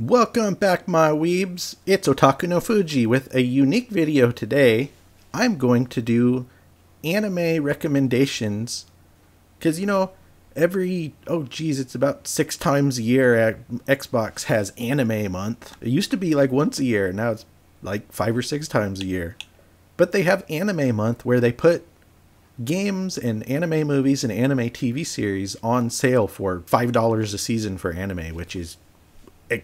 Welcome back, my weebs. It's Otaku no Fuji with a unique video today. I'm going to do anime recommendations because you know every oh geez, it's about six times a year Xbox has Anime Month. It used to be like once a year, now it's like five or six times a year. But they have Anime Month where they put games and anime movies and anime TV series on sale for $5 a season for anime, which is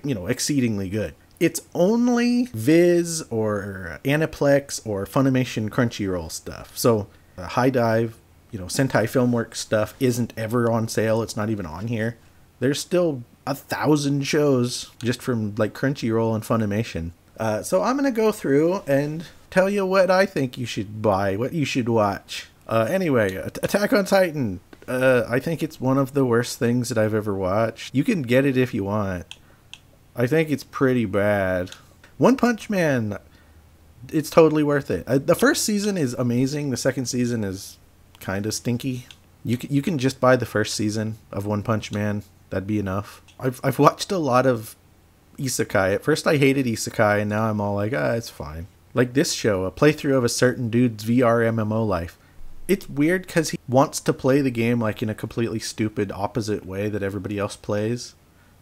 you know, exceedingly good. It's only Viz or Aniplex or Funimation Crunchyroll stuff. So, uh, Dive, you know, Sentai Filmworks stuff isn't ever on sale. It's not even on here. There's still a thousand shows just from like Crunchyroll and Funimation. Uh, so I'm gonna go through and tell you what I think you should buy, what you should watch. Uh, anyway, Attack on Titan. Uh, I think it's one of the worst things that I've ever watched. You can get it if you want. I think it's pretty bad. One Punch Man, it's totally worth it. Uh, the first season is amazing. The second season is kind of stinky. You can, you can just buy the first season of One Punch Man. That'd be enough. I've I've watched a lot of isekai. At first I hated isekai, and now I'm all like, ah, it's fine. Like this show, a playthrough of a certain dude's VR MMO life. It's weird because he wants to play the game like in a completely stupid opposite way that everybody else plays.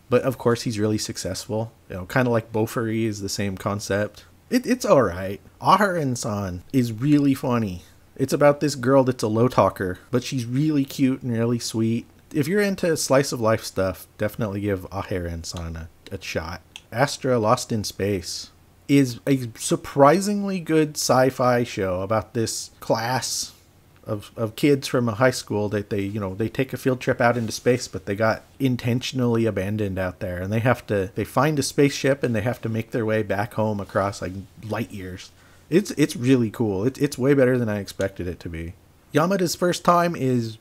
But of course, he's really successful. You know, kind of like Bofuri is the same concept. It, it's all right. Aharen-san is really funny. It's about this girl that's a low talker, but she's really cute and really sweet. If you're into slice of life stuff, definitely give Aharen-san a, a shot. Astra Lost in Space is a surprisingly good sci-fi show about this class of, of kids from a high school that they you know they take a field trip out into space but they got intentionally abandoned out there. And they have to they find a spaceship and they have to make their way back home across like light years. It's it's really cool. It's, it's way better than i expected it to be. Yamada's first time is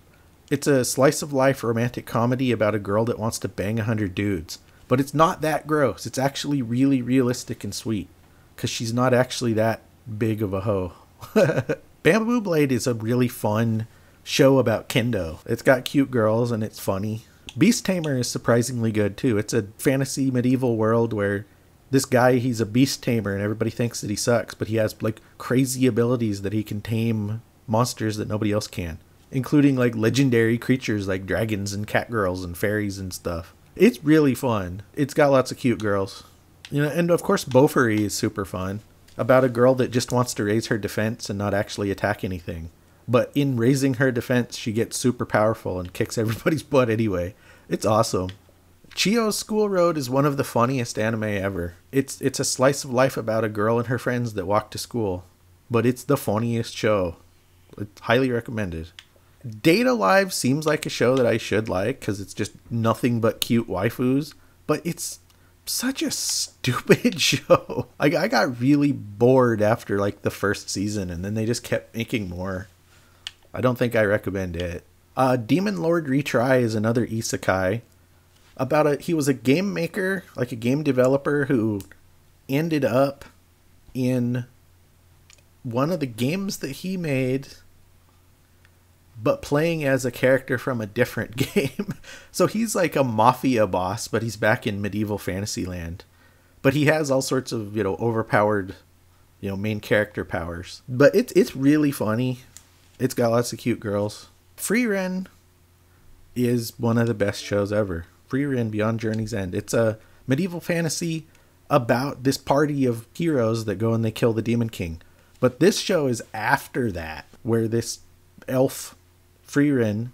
it's a slice of life romantic comedy about a girl that wants to bang a hundred dudes. But it's not that gross. It's actually really realistic and sweet because she's not actually that big of a hoe Bamboo Blade is a really fun show about kendo. It's got cute girls and it's funny. Beast Tamer is surprisingly good too. It's a fantasy medieval world where this guy he's a beast tamer and everybody thinks that he sucks, but he has like crazy abilities that he can tame monsters that nobody else can, including like legendary creatures like dragons and cat girls and fairies and stuff. It's really fun. It's got lots of cute girls. You know, and of course Bofuri is super fun about a girl that just wants to raise her defense and not actually attack anything. But in raising her defense, she gets super powerful and kicks everybody's butt anyway. It's awesome. Chio's School Road is one of the funniest anime ever. It's it's a slice of life about a girl and her friends that walk to school, but it's the funniest show. It's highly recommended. Date A Live seems like a show that I should like because it's just nothing but cute waifus, but it's such a stupid show. Like I got really bored after like the first season, and then they just kept making more. I don't think I recommend it. Uh, Demon Lord Retry is another isekai about a he was a game maker, like a game developer who ended up in one of the games that he made but playing as a character from a different game. so he's like a mafia boss, but he's back in medieval fantasy land. But he has all sorts of, you know, overpowered, you know, main character powers. But it's it's really funny. It's got lots of cute girls. Frieren is one of the best shows ever. Frieren Beyond Journey's End. It's a medieval fantasy about this party of heroes that go and they kill the Demon King. But this show is after that, where this elf Frieren,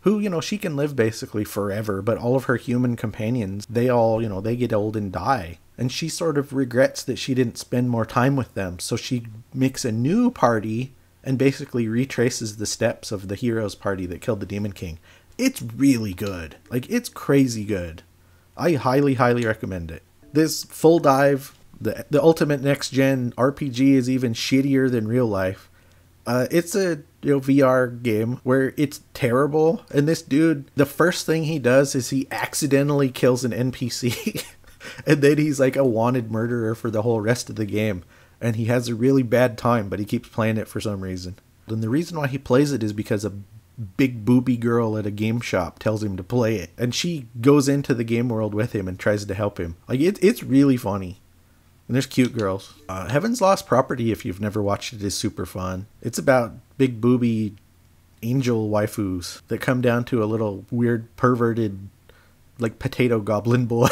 who, you know, she can live basically forever, but all of her human companions, they all, you know, they get old and die. And she sort of regrets that she didn't spend more time with them. So she makes a new party and basically retraces the steps of the heroes party that killed the Demon King. It's really good. Like, it's crazy good. I highly, highly recommend it. This full dive, the, the ultimate next gen RPG is even shittier than real life. Uh, it's a you know VR game where it's terrible, and this dude, the first thing he does is he accidentally kills an NPC, and then he's like a wanted murderer for the whole rest of the game, and he has a really bad time, but he keeps playing it for some reason. And the reason why he plays it is because a big booby girl at a game shop tells him to play it, and she goes into the game world with him and tries to help him. Like it, it's really funny. And there's cute girls. Uh, Heaven's Lost Property, if you've never watched it, is super fun. It's about big booby angel waifus that come down to a little weird perverted, like potato goblin boy.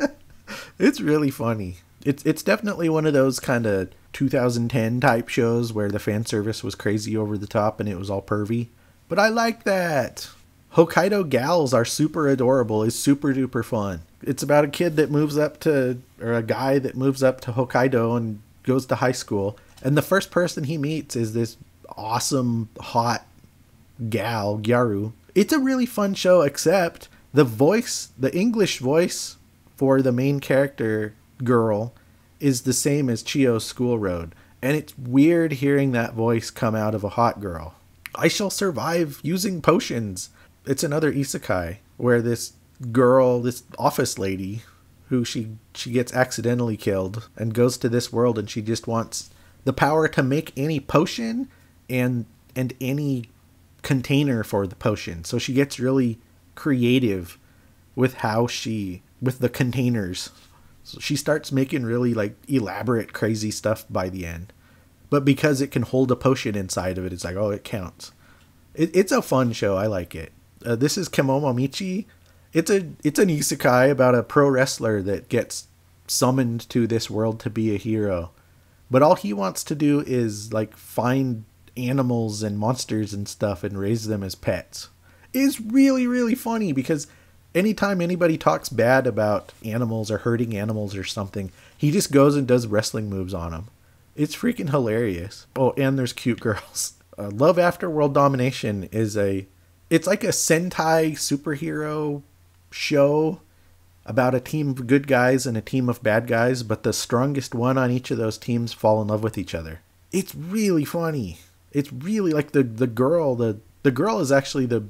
it's really funny. It's it's definitely one of those kind of 2010 type shows where the fan service was crazy over the top and it was all pervy. But I like that. Hokkaido Gals are super adorable. Is super duper fun. It's about a kid that moves up to, or a guy that moves up to Hokkaido and goes to high school. And the first person he meets is this awesome, hot gal, Gyaru. It's a really fun show, except the voice, the English voice for the main character girl is the same as Chio's School Road. And it's weird hearing that voice come out of a hot girl. I shall survive using potions it's another isekai where this girl, this office lady, who she she gets accidentally killed and goes to this world and she just wants the power to make any potion and and any container for the potion. So she gets really creative with how she with the containers. So she starts making really like elaborate crazy stuff by the end. But because it can hold a potion inside of it, it's like, oh, it counts. It, it's a fun show. I like it. Uh, this is Kemono Michi. It's a it's an isekai about a pro wrestler that gets summoned to this world to be a hero. But all he wants to do is like find animals and monsters and stuff and raise them as pets. It's really really funny because anytime anybody talks bad about animals or hurting animals or something, he just goes and does wrestling moves on them. It's freaking hilarious. Oh, and there's cute girls. Uh, Love After World Domination is a it's like a Sentai superhero show about a team of good guys and a team of bad guys, but the strongest one on each of those teams fall in love with each other. It's really funny. It's really like the the girl, the the girl is actually the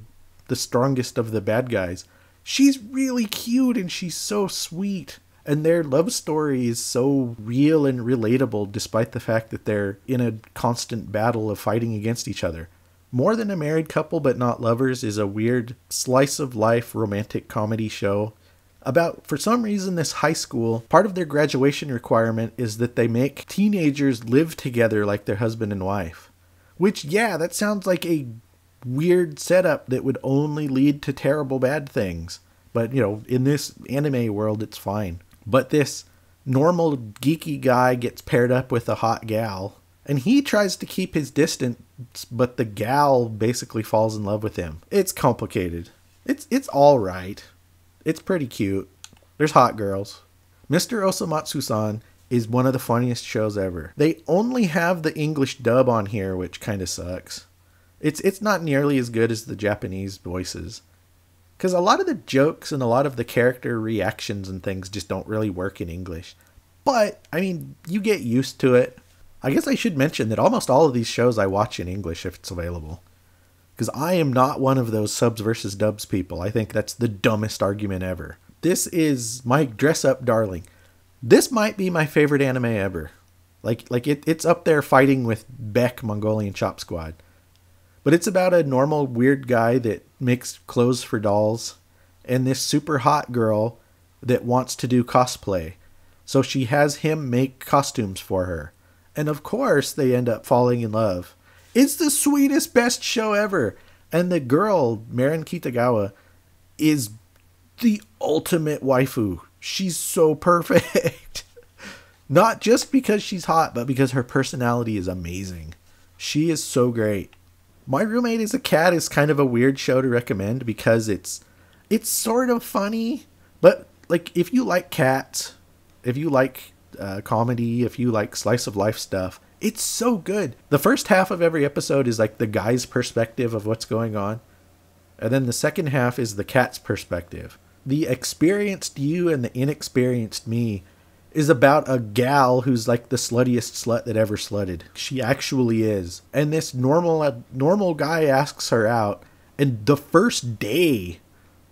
the strongest of the bad guys. She's really cute and she's so sweet. And their love story is so real and relatable despite the fact that they're in a constant battle of fighting against each other. More Than a Married Couple But Not Lovers is a weird slice of life romantic comedy show about, for some reason, this high school, part of their graduation requirement is that they make teenagers live together like their husband and wife. Which, yeah, that sounds like a weird setup that would only lead to terrible bad things. But, you know, in this anime world, it's fine. But this normal geeky guy gets paired up with a hot gal and he tries to keep his distance, but the gal basically falls in love with him. It's complicated. It's it's all right. It's pretty cute. There's hot girls. Mr. Osomatsu-san is one of the funniest shows ever. They only have the English dub on here, which kind of sucks. It's it's not nearly as good as the Japanese voices. Cuz a lot of the jokes and a lot of the character reactions and things just don't really work in English. But I mean, you get used to it I guess I should mention that almost all of these shows I watch in English if it's available. Because I am not one of those subs versus dubs people. I think that's the dumbest argument ever. This is my dress up darling. This might be my favorite anime ever. Like like it, it's up there fighting with Beck Mongolian Chop Squad. But it's about a normal weird guy that makes clothes for dolls and this super hot girl that wants to do cosplay. So she has him make costumes for her and of course, they end up falling in love. It's the sweetest, best show ever. And the girl, Marin Kitagawa, is the ultimate waifu. She's so perfect. Not just because she's hot, but because her personality is amazing. She is so great. My roommate is a cat is kind of a weird show to recommend because it's it's sort of funny, but like if you like cats, if you like uh, comedy, if you like slice of life stuff, it's so good. The first half of every episode is like the guy's perspective of what's going on, and then the second half is the cat's perspective. The experienced you and the inexperienced me is about a gal who's like the sluttiest slut that ever slutted. She actually is. And this normal uh, normal guy asks her out, and the first day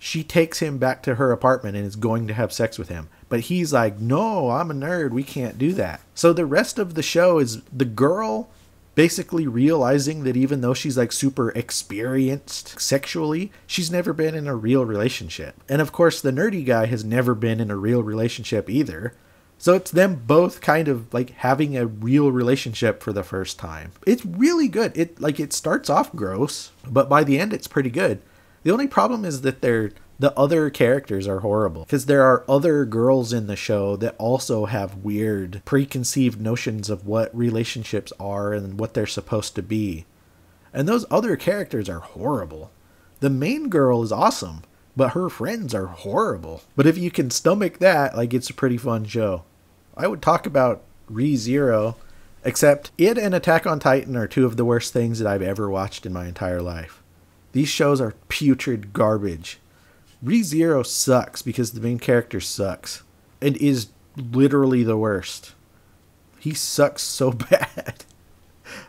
she takes him back to her apartment and is going to have sex with him. But he's like, no, I'm a nerd. We can't do that. So the rest of the show is the girl basically realizing that even though she's like super experienced sexually, she's never been in a real relationship. And of course, the nerdy guy has never been in a real relationship either. So it's them both kind of like having a real relationship for the first time. It's really good. It like it starts off gross, but by the end it's pretty good. The only problem is that they're the other characters are horrible because there are other girls in the show that also have weird preconceived notions of what relationships are and what they're supposed to be. And those other characters are horrible. The main girl is awesome, but her friends are horrible. But if you can stomach that, like it's a pretty fun show. I would talk about ReZero, except it and Attack on Titan are two of the worst things that I've ever watched in my entire life. These shows are putrid garbage. ReZero sucks because the main character sucks and is literally the worst. He sucks so bad.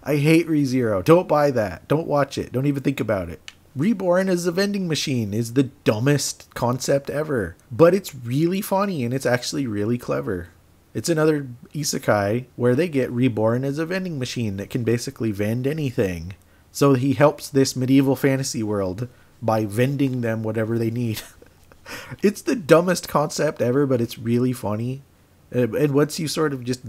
I hate ReZero. Don't buy that. Don't watch it. Don't even think about it. Reborn as a vending machine is the dumbest concept ever, but it's really funny and it's actually really clever. It's another isekai where they get reborn as a vending machine that can basically vend anything. So he helps this medieval fantasy world by vending them whatever they need. it's the dumbest concept ever, but it's really funny. And once you sort of just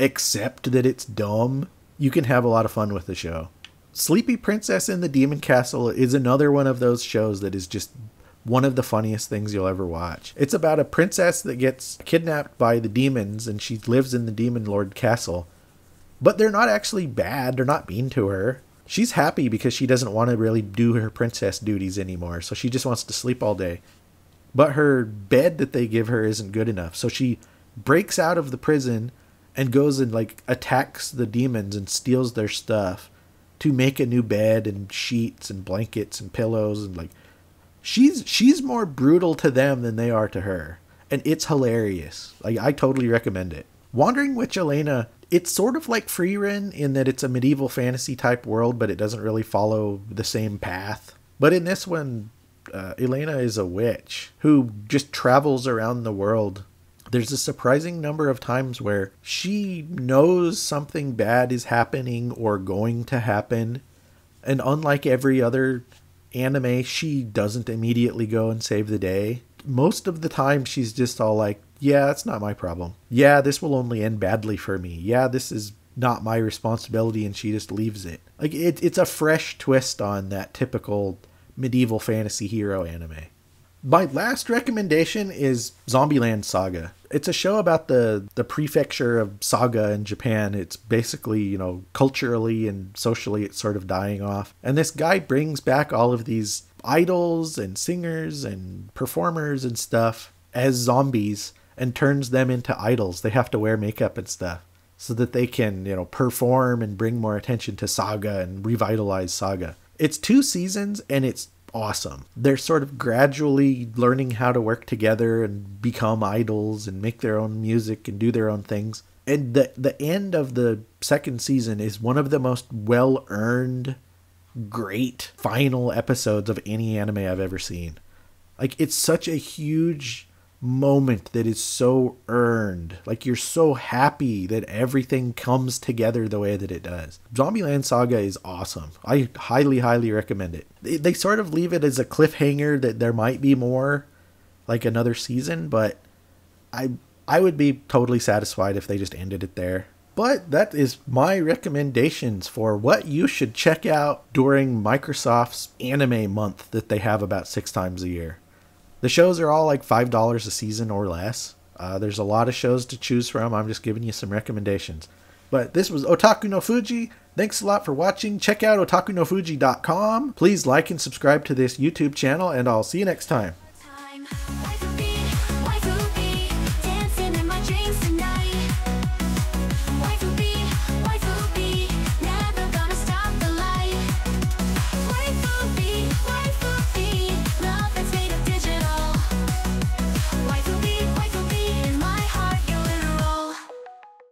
accept that it's dumb, you can have a lot of fun with the show. Sleepy Princess in the Demon Castle is another one of those shows that is just one of the funniest things you'll ever watch. It's about a princess that gets kidnapped by the demons and she lives in the Demon Lord castle. But they're not actually bad, they're not mean to her she's happy because she doesn't want to really do her princess duties anymore. So she just wants to sleep all day. But her bed that they give her isn't good enough. So she breaks out of the prison and goes and like attacks the demons and steals their stuff to make a new bed and sheets and blankets and pillows and like she's she's more brutal to them than they are to her. And it's hilarious. Like I totally recommend it. Wandering Witch Elaina it's sort of like Frieren in that it's a medieval fantasy type world, but it doesn't really follow the same path. But in this one, uh, Elaina is a witch who just travels around the world. There's a surprising number of times where she knows something bad is happening or going to happen. And unlike every other anime, she doesn't immediately go and save the day. Most of the time, she's just all like, yeah, it's not my problem. Yeah, this will only end badly for me. Yeah, this is not my responsibility and she just leaves it. Like it, it's a fresh twist on that typical medieval fantasy hero anime. My last recommendation is Zombieland Saga. It's a show about the the prefecture of Saga in Japan. It's basically, you know, culturally and socially it's sort of dying off. And this guy brings back all of these idols and singers and performers and stuff as zombies and turns them into idols. They have to wear makeup and stuff so that they can, you know, perform and bring more attention to Saga and revitalize Saga. It's two seasons and it's awesome. They're sort of gradually learning how to work together and become idols and make their own music and do their own things. And the the end of the second season is one of the most well earned great final episodes of any anime I've ever seen. Like it's such a huge moment that is so earned. Like you're so happy that everything comes together the way that it does. Zombieland Saga is awesome. I highly, highly recommend it. They, sort of leave it as a cliffhanger that there might be more, like another season, but I I would be totally satisfied if they just ended it there. But that is my recommendations for what you should check out during Microsoft's anime month that they have about six times a year. The shows are all like $5 a season or less. Uh, there's a lot of shows to choose from. I'm just giving you some recommendations. But this was Otaku no Fuji. Thanks a lot for watching. Check out otakunofuji.com. Please like and subscribe to this YouTube channel, and I'll see you next time.